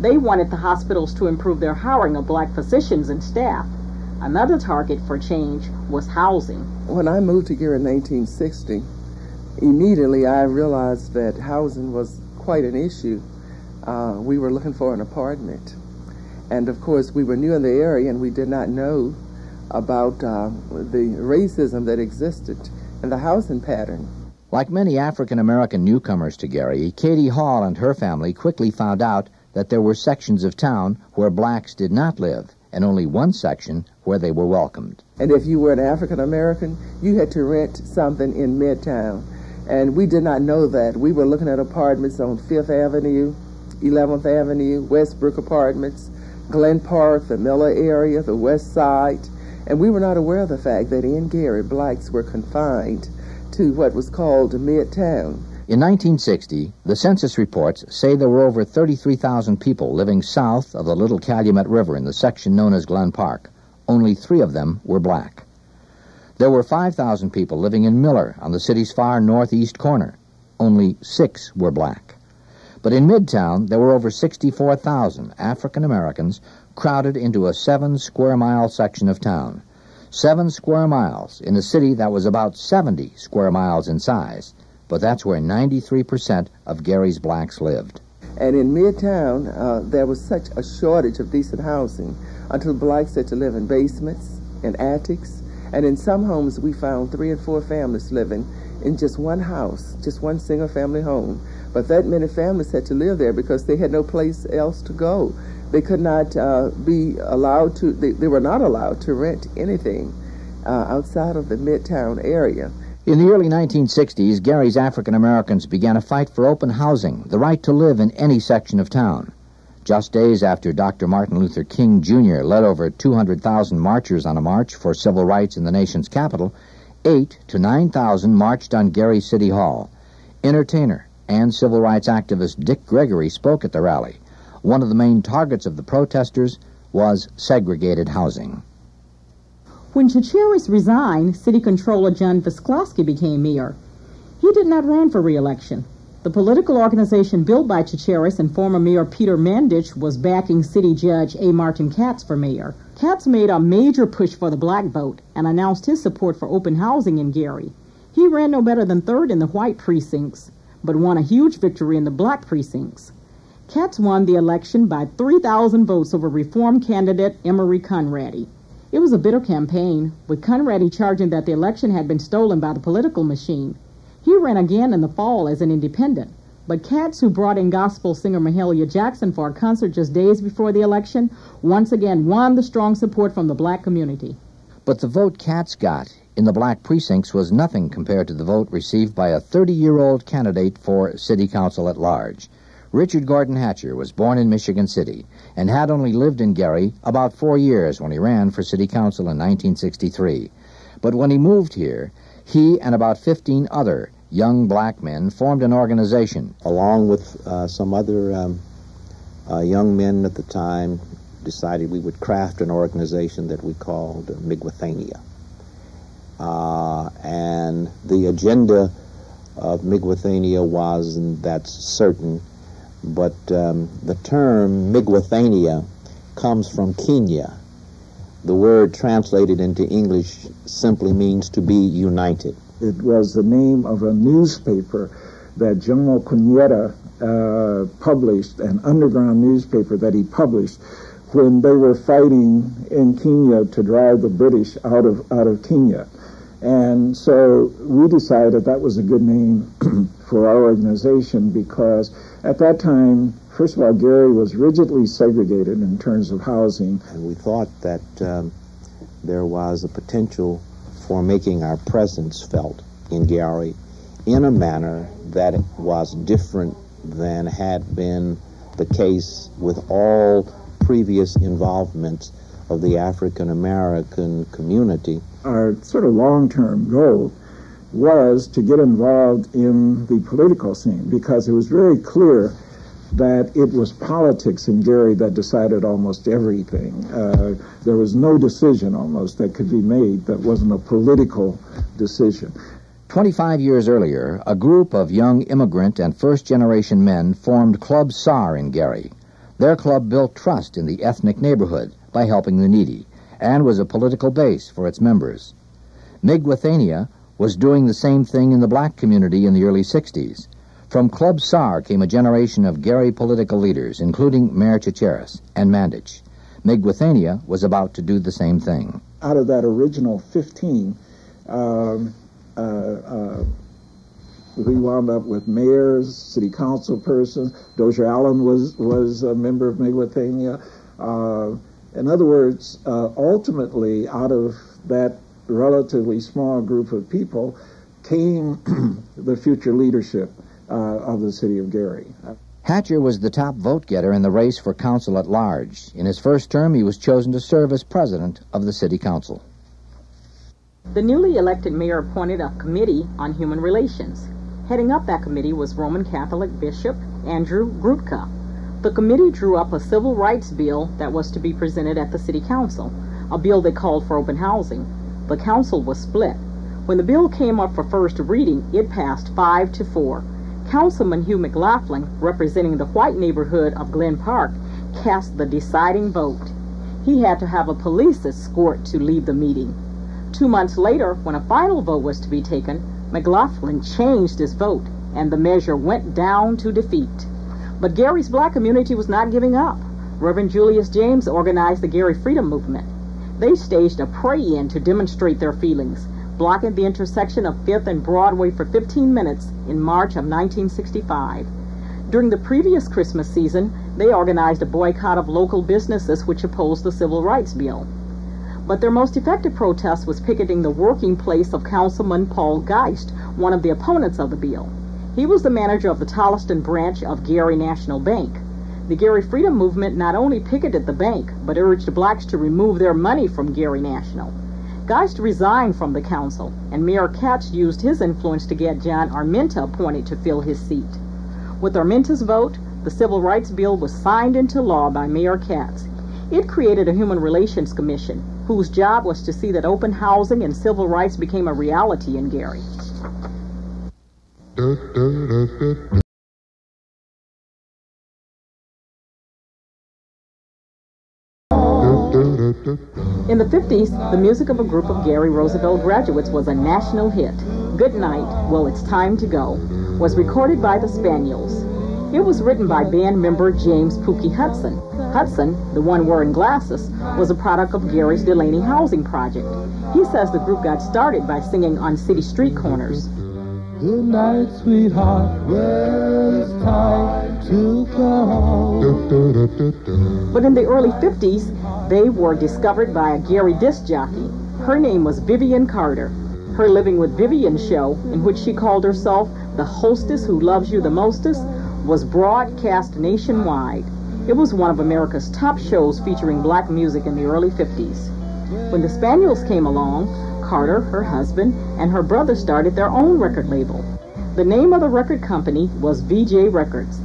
S3: They wanted the hospitals to improve their hiring of black physicians and staff. Another target for change was housing.
S21: When I moved to Gary in 1960, immediately I realized that housing was quite an issue. Uh, we were looking for an apartment. And of course, we were new in the area and we did not know about uh, the racism that existed and the housing pattern.
S1: Like many African American newcomers to Gary, Katie Hall and her family quickly found out that there were sections of town where blacks did not live and only one section where they were welcomed.
S21: And if you were an African American, you had to rent something in Midtown. And we did not know that. We were looking at apartments on Fifth Avenue, 11th Avenue, Westbrook Apartments, Glen Park, the Miller area, the West Side. And we were not aware of the fact that in Gary, blacks were confined to what was called Midtown.
S1: In 1960, the census reports say there were over 33,000 people living south of the Little Calumet River in the section known as Glen Park. Only three of them were black. There were 5,000 people living in Miller on the city's far northeast corner. Only six were black. But in Midtown, there were over 64,000 African Americans crowded into a seven square mile section of town. Seven square miles in a city that was about 70 square miles in size. But that's where 93% of Gary's blacks lived.
S21: And in Midtown, uh, there was such a shortage of decent housing until blacks had to live in basements and attics. And in some homes, we found three and four families living in just one house, just one single family home. But that many families had to live there because they had no place else to go. They could not uh, be allowed to, they, they, were not allowed to rent anything uh, outside of the Midtown area.
S1: In the early 1960s, Gary's African Americans began a fight for open housing, the right to live in any section of town. Just days after Dr. Martin Luther King Jr. led over 200,000 marchers on a march for civil rights in the nation's capital, eight to 9,000 marched on Gary City Hall. Entertainer and civil rights activist Dick Gregory spoke at the rally. One of the main targets of the protesters was segregated housing.
S3: When Chacharis resigned, City Controller John Visclosky became mayor. He did not run for re-election. The political organization built by Chacharis and former Mayor Peter Mandich was backing City Judge A. Martin Katz for mayor. Katz made a major push for the black vote and announced his support for open housing in Gary. He ran no better than third in the white precincts, but won a huge victory in the black precincts. Katz won the election by 3,000 votes over reform candidate Emory Conrady. It was a bitter campaign, with Conrady charging that the election had been stolen by the political machine. He ran again in the fall as an independent, but Katz, who brought in gospel singer Mahalia Jackson for a concert just days before the election, once again won the strong support from the black community.
S1: But the vote Katz got in the black precincts was nothing compared to the vote received by a 30 year old candidate for city council at large. Richard Gordon Hatcher was born in Michigan City and had only lived in Gary about four years when he ran for city council in 1963. But when he moved here, he and about 15 other young black men formed an organization.
S7: Along with uh, some other um, uh, young men at the time, decided we would craft an organization that we called Muigwithania. Uh, and the agenda of Muigwithania was, and that's certain, but um, the term Muigwithania comes from Kenya. The word translated into English simply means to be united.
S25: It was the name of a newspaper that Jomo Kenyatta uh, published, an underground newspaper that he published when they were fighting in Kenya to drive the British out of out of Kenya. And so we decided that was a good name for our organization because at that time, first of all, Gary was rigidly segregated in terms of housing.
S7: And we thought that um, there was a potential for making our presence felt in Gary in a manner that was different than had been the case with all previous involvements of the African American community.
S25: Our sort of long term goal was to get involved in the political scene because it was very clear that it was politics in Gary that decided almost everything. Uh, there was no decision almost that could be made that wasn't a political decision.
S1: 25 years earlier, a group of young immigrant and first generation men formed Club SAR in Gary. Their club built trust in the ethnic neighborhood by helping the needy and was a political base for its members. Muigwithania was doing the same thing in the black community in the early 60s. From Club SAR came a generation of Gary political leaders, including Mayor Chacharis and Mandich. Muigwithania was about to do the same thing.
S25: Out of that original 15, um, uh, uh, we wound up with mayors, city council persons. Dozier Allen was was a member of Muigwithania. Uh, in other words, uh, ultimately, out of that relatively small group of people came the future leadership uh, of the city of Gary.
S1: Hatcher was the top vote getter in the race for council at large. In his first term, he was chosen to serve as president of the city council.
S3: The newly elected mayor appointed a committee on human relations. Heading up that committee was Roman Catholic Bishop Andrew Grutka. The committee drew up a civil rights bill that was to be presented at the city council, a bill that called for open housing. The council was split. When the bill came up for first reading, it passed five to four. Councilman Hugh McLaughlin, representing the white neighborhood of Glen Park, cast the deciding vote. He had to have a police escort to leave the meeting. Two months later, when a final vote was to be taken, McLaughlin changed his vote, and the measure went down to defeat. But Gary's black community was not giving up. Reverend Julius James organized the Gary Freedom Movement. They staged a pray-in to demonstrate their feelings, blocking the intersection of 5th and Broadway for 15 minutes in March of 1965. During the previous Christmas season, they organized a boycott of local businesses which opposed the Civil Rights Bill. But their most effective protest was picketing the working place of Councilman Paul Geist, one of the opponents of the bill. He was the manager of the Tolleston branch of Gary National Bank. The Gary Freedom Movement not only picketed the bank, but urged blacks to remove their money from Gary National. Geist resigned from the council, and Mayor Katz used his influence to get John Armenta appointed to fill his seat. With Armenta's vote, the Civil Rights Bill was signed into law by Mayor Katz. It created a Human Relations Commission, whose job was to see that open housing and civil rights became a reality in Gary. In the 50s, the music of a group of Gary Roosevelt graduates was a national hit. Good Night, Well It's Time to Go, was recorded by the Spaniels. It was written by band member James Pookie Hudson. Hudson, the one wearing glasses, was a product of Gary's Delaney Housing Project. He says the group got started by singing on city street corners.
S26: Good night, sweetheart. Well, it's time to go.
S3: But in the early 50s, they were discovered by a Gary disc jockey. Her name was Vivian Carter. Her Living with Vivian show, in which she called herself the hostess who loves you the mostest, was broadcast nationwide. It was one of America's top shows featuring black music in the early 50s. When the Spaniels came along, Carter, her husband, and her brother started their own record label. The name of the record company was Vee-Jay Records.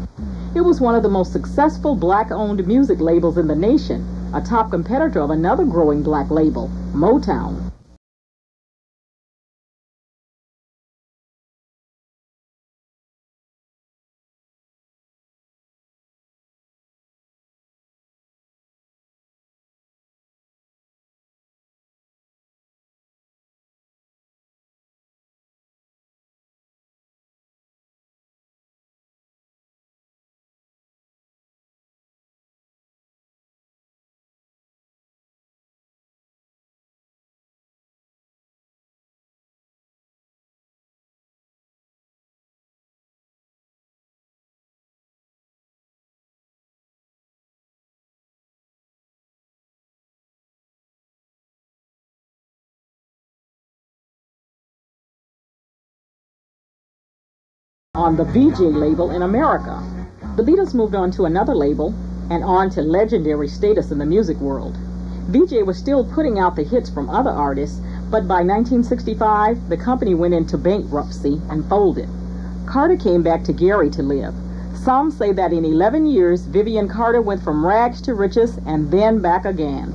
S3: It was one of the most successful black-owned music labels in the nation, a top competitor of another growing black label, Motown. On the Vee-Jay label in America. The Beatles moved on to another label and on to legendary status in the music world. Vee-Jay was still putting out the hits from other artists, but by 1965, the company went into bankruptcy and folded. Carter came back to Gary to live. Some say that in 11 years, Vivian Carter went from rags to riches and then back again.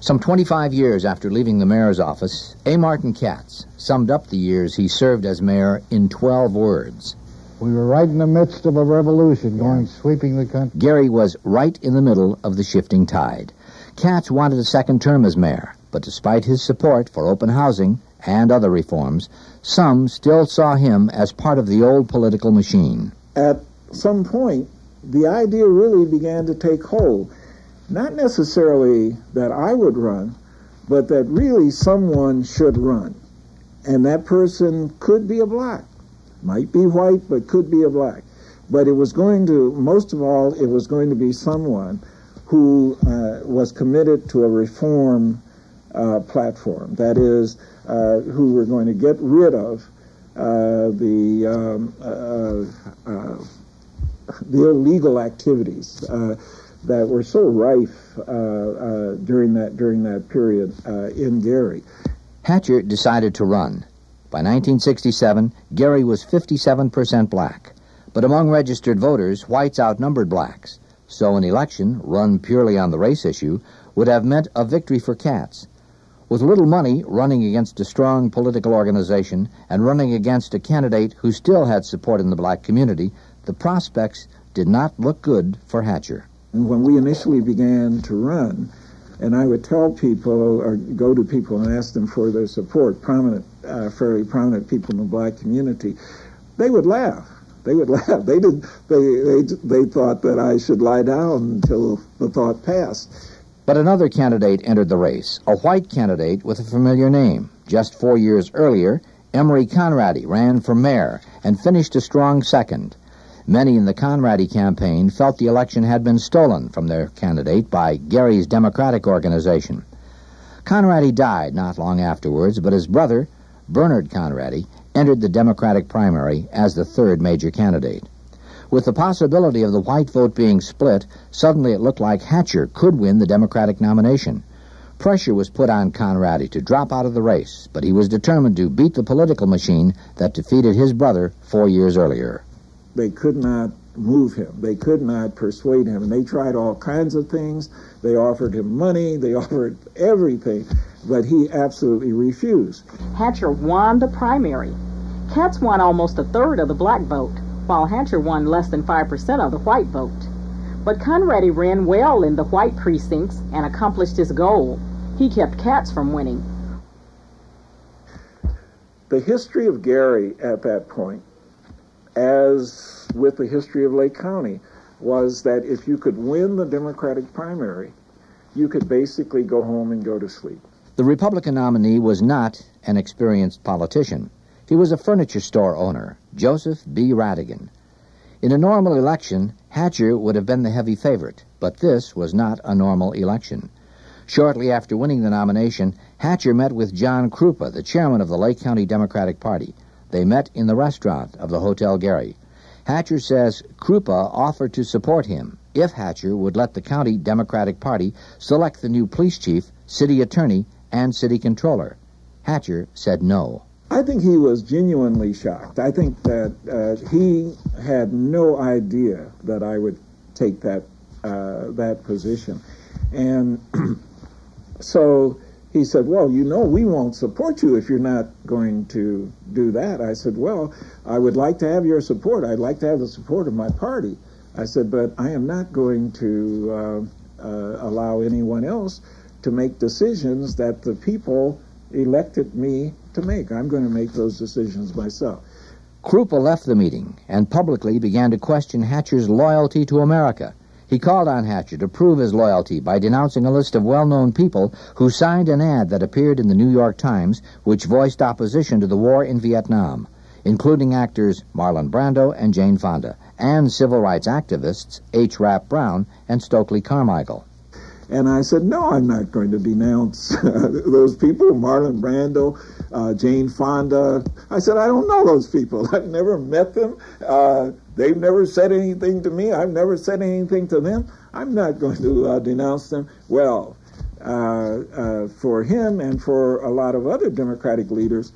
S1: Some 25 years after leaving the mayor's office, A. Martin Katz summed up the years he served as mayor in 12 words.
S27: We were right in the midst of a revolution going sweeping the country.
S1: Gary was right in the middle of the shifting tide. Katz wanted a second term as mayor, but despite his support for open housing and other reforms, some still saw him as part of the old political machine.
S25: At some point, the idea really began to take hold not necessarily that I would run, but that really someone should run. And that person could be a black, might be white, but could be a black. But it was going to, most of all, it was going to be someone who uh, was committed to a reform uh, platform. That is, uh, who were going to get rid of uh, the um, uh, uh, the illegal activities that were so rife uh, uh, during that during that period uh, in Gary.
S1: Hatcher decided to run. By 1967, Gary was 57% black, but among registered voters, whites outnumbered blacks. So an election, run purely on the race issue, would have meant a victory for Katz. With little money, running against a strong political organization and running against a candidate who still had support in the black community, the prospects did not look good for Hatcher.
S25: And when we initially began to run, and I would tell people or go to people and ask them for their support, prominent, uh, fairly prominent people in the black community, they would laugh. They would laugh. They did. They they they thought that I should lie down until the thought passed.
S1: But another candidate entered the race, a white candidate with a familiar name. Just four years earlier, Emory Conradi ran for mayor and finished a strong second. Many in the Conradi campaign felt the election had been stolen from their candidate by Gary's Democratic organization. Conradi died not long afterwards, but his brother, Bernard Conradi, entered the Democratic primary as the third major candidate. With the possibility of the white vote being split, suddenly it looked like Hatcher could win the Democratic nomination. Pressure was put on Conradi to drop out of the race, but he was determined to beat the political machine that defeated his brother four years earlier.
S25: They could not move him. They could not persuade him. And they tried all kinds of things. They offered him money. They offered everything. But he absolutely refused.
S3: Hatcher won the primary. Katz won almost a third of the black vote while Hatcher won less than 5% of the white vote. But Conradi ran well in the white precincts and accomplished his goal. He kept Katz from winning.
S25: The history of Gary at that point, as with the history of Lake County, was that if you could win the Democratic primary, you could basically go home and go to sleep.
S1: The Republican nominee was not an experienced politician. He was a furniture store owner, Joseph B. Radigan. In a normal election, Hatcher would have been the heavy favorite, but this was not a normal election. Shortly after winning the nomination, Hatcher met with John Krupa, the chairman of the Lake County Democratic Party. They met in the restaurant of the Hotel Gary. Hatcher says Krupa offered to support him if Hatcher would let the county Democratic Party select the new police chief, city attorney, and city controller. Hatcher said no.
S25: I think he was genuinely shocked. I think that uh, he had no idea that I would take that uh, that position, and so he said, "Well, you know, we won't support you if you're not going to do that." I said, "Well, I would like to have your support. I'd like to have the support of my party." I said, "But I am not going to uh, uh allow anyone else to make decisions that the people." elected me to make. I'm going to make those decisions myself.
S1: Krupa left the meeting and publicly began to question Hatcher's loyalty to America. He called on Hatcher to prove his loyalty by denouncing a list of well-known people who signed an ad that appeared in the New York Times which voiced opposition to the war in Vietnam, including actors Marlon Brando and Jane Fonda, and civil rights activists H. Rap Brown and Stokely Carmichael.
S25: And I said, no, I'm not going to denounce those people, Marlon Brando, uh, Jane Fonda. I said, I don't know those people. I've never met them. Uh, they've never said anything to me. I've never said anything to them. I'm not going to uh, denounce them. Well, uh, uh, for him and for a lot of other Democratic leaders,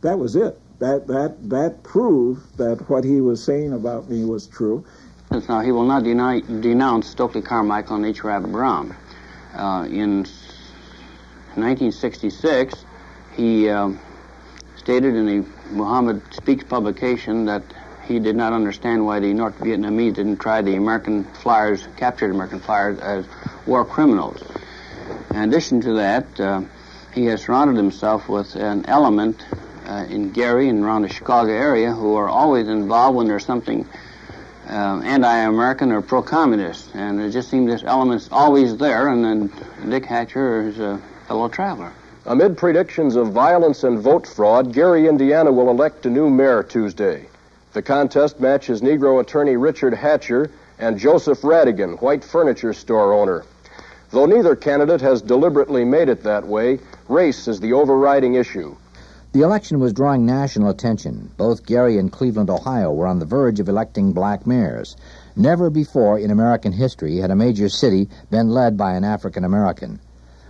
S25: that was it. That, that, that proved that what he was saying about me was true.
S28: Now, he will not deny, denounce Stokely Carmichael and H. Rabbit Brown. Uh, in 1966, he um, stated in the Muhammad Speaks publication that he did not understand why the North Vietnamese didn't try the American flyers, captured American flyers, as war criminals. In addition to that, uh, he has surrounded himself with an element uh, in Gary and around the Chicago area who are always involved when there's something uh, anti-American or pro-communist, and it just seems this element's always there. And then Dick Hatcher is a fellow traveler.
S29: Amid predictions of violence and vote fraud, Gary, Indiana will elect a new mayor Tuesday. The contest matches Negro attorney Richard Hatcher and Joseph Radigan, white furniture store owner. Though neither candidate has deliberately made it that way, race is the overriding issue.
S1: The election was drawing national attention. Both Gary and Cleveland, Ohio were on the verge of electing black mayors. Never before in American history had a major city been led by an African American.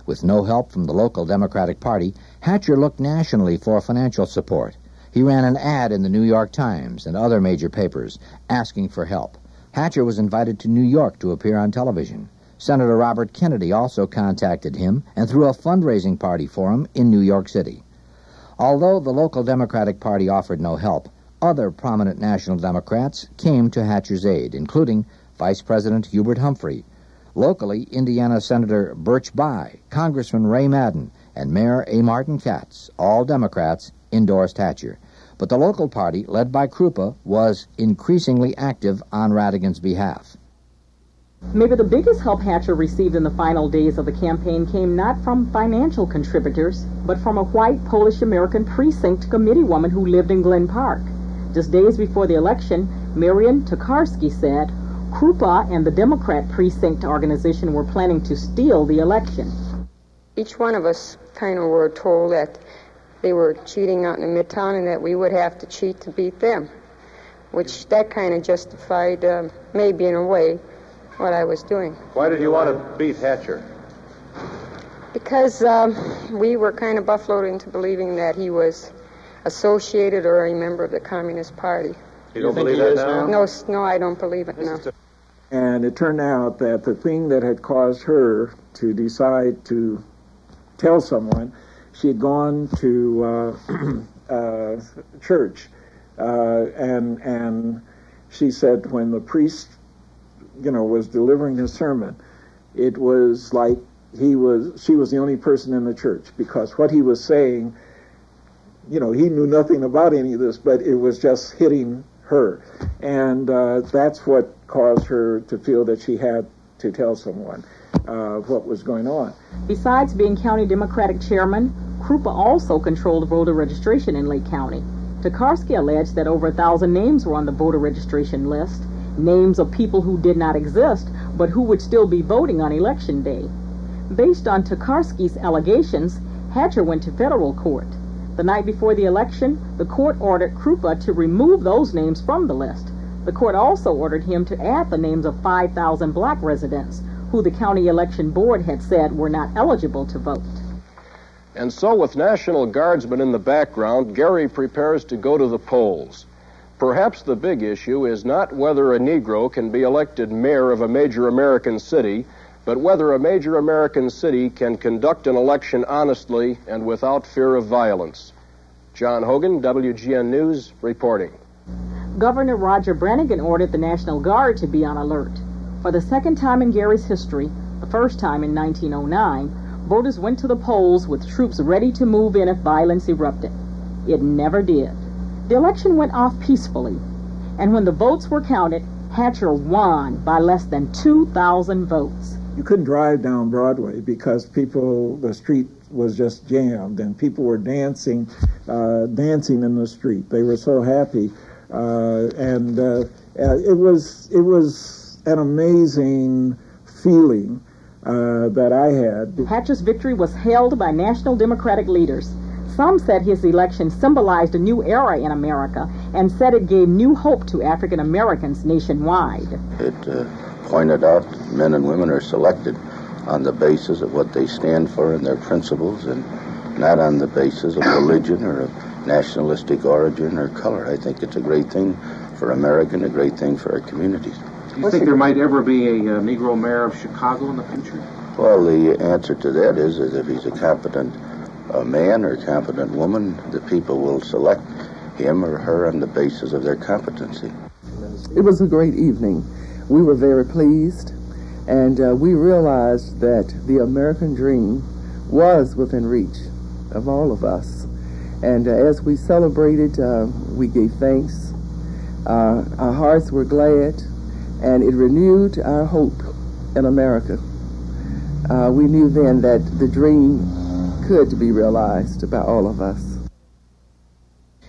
S1: With no help from the local Democratic Party, Hatcher looked nationally for financial support. He ran an ad in the New York Times and other major papers asking for help. Hatcher was invited to New York to appear on television. Senator Robert Kennedy also contacted him and threw a fundraising party for him in New York City. Although the local Democratic Party offered no help, other prominent national Democrats came to Hatcher's aid, including Vice President Hubert Humphrey. Locally, Indiana Senator Birch Bayh, Congressman Ray Madden, and Mayor A. Martin Katz, all Democrats, endorsed Hatcher. But the local party, led by Krupa, was increasingly active on Radigan's behalf.
S3: Maybe the biggest help Hatcher received in the final days of the campaign came not from financial contributors, but from a white Polish American precinct committee woman who lived in Glen Park. Just days before the election, Marian Tokarski said Krupa and the Democrat precinct organization were planning to steal the election.
S30: Each one of us kind of were told that they were cheating out in the Midtown and that we would have to cheat to beat them, which that kind of justified, uh, maybe in a way, what I was doing.
S29: Why did you want to beat Hatcher?
S30: Because um, we were kind of buffaloed into believing that he was associated or a member of the Communist Party.
S29: You don't believe that now?
S30: No, no, I don't believe it now.
S25: And it turned out that the thing that had caused her to decide to tell someone, she had gone to uh, uh, church, uh, and and she said when the priest, you know, was delivering his sermon, it was like he was she was the only person in the church because what he was saying, you know, he knew nothing about any of this, but it was just hitting her, and uh, that's what caused her to feel that she had to tell someone uh, what was going on.
S3: Besides being county Democratic chairman, Krupa also controlled voter registration in Lake County. Tokarski alleged that over a thousand names were on the voter registration list, names of people who did not exist, but who would still be voting on election day. Based on Tokarski's allegations, Hatcher went to federal court. The night before the election, the court ordered Krupa to remove those names from the list. The court also ordered him to add the names of 5,000 black residents who the county election board had said were not eligible to vote.
S29: And so, with National Guardsmen in the background, Gary prepares to go to the polls. Perhaps the big issue is not whether a Negro can be elected mayor of a major American city, but whether a major American city can conduct an election honestly and without fear of violence. John Hogan, WGN News, reporting.
S3: Governor Roger Branigin ordered the National Guard to be on alert. For the second time in Gary's history, the first time in 1909, voters went to the polls with troops ready to move in if violence erupted. It never did. The election went off peacefully, and when the votes were counted, Hatcher won by less than 2,000 votes.
S25: You couldn't drive down Broadway because people, the street was just jammed, and people were dancing, uh, dancing in the street. They were so happy, uh, and uh, it was it was an amazing feeling uh, that I had.
S3: Hatcher's victory was hailed by national Democratic leaders. Some said his election symbolized a new era in America and said it gave new hope to African Americans nationwide.
S31: It uh, pointed out men and women are selected on the basis of what they stand for and their principles and not on the basis of religion or of nationalistic origin or color. I think it's a great thing for America and a great thing for our communities.
S32: Do you think there might ever be a uh, Negro mayor of Chicago in the future?
S31: Well, the answer to that is, is if he's a competent uh, man or a competent woman, the people will select him or her on the basis of their competency.
S21: It was a great evening. We were very pleased, and uh, we realized that the American dream was within reach of all of us. And uh, as we celebrated, uh, we gave thanks. Uh, our hearts were glad and it renewed our hope in America. Uh, we knew then that the dream could be realized by all of us.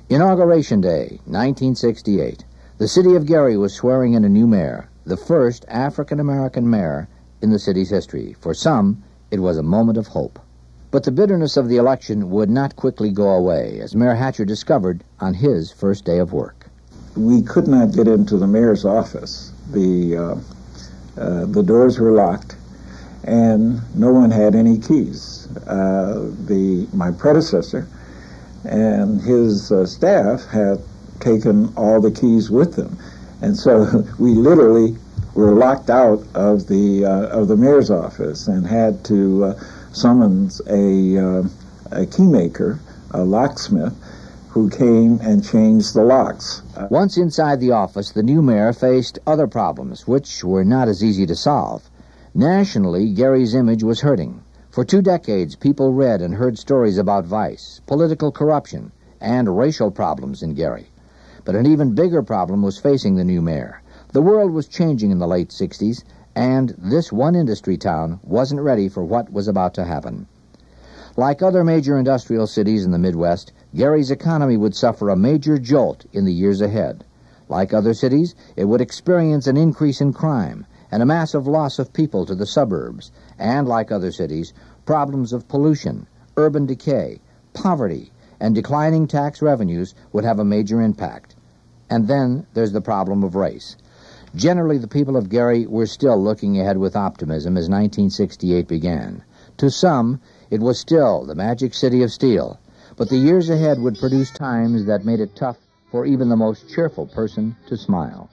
S1: Inauguration Day, 1968. The city of Gary was swearing in a new mayor, the first African American mayor in the city's history. For some, it was a moment of hope. But the bitterness of the election would not quickly go away, as Mayor Hatcher discovered on his first day of work.
S25: We could not get into the mayor's office the uh, uh, the doors were locked, and no one had any keys. Uh, the my predecessor and his uh, staff had taken all the keys with them, and so we literally were locked out of the uh, of the mayor's office and had to uh, summons a a keymaker, a locksmith, who came and changed the locks.
S1: Once inside the office, the new mayor faced other problems, which were not as easy to solve. Nationally, Gary's image was hurting. For two decades, people read and heard stories about vice, political corruption, and racial problems in Gary. But an even bigger problem was facing the new mayor. The world was changing in the late 60s, and this one industry town wasn't ready for what was about to happen. Like other major industrial cities in the Midwest, Gary's economy would suffer a major jolt in the years ahead. Like other cities, it would experience an increase in crime and a massive loss of people to the suburbs, and like other cities, problems of pollution, urban decay, poverty, and declining tax revenues would have a major impact. And then there's the problem of race. Generally, the people of Gary were still looking ahead with optimism as 1968 began. To some, it was still the magic city of steel, but the years ahead would produce times that made it tough for even the most cheerful person to smile.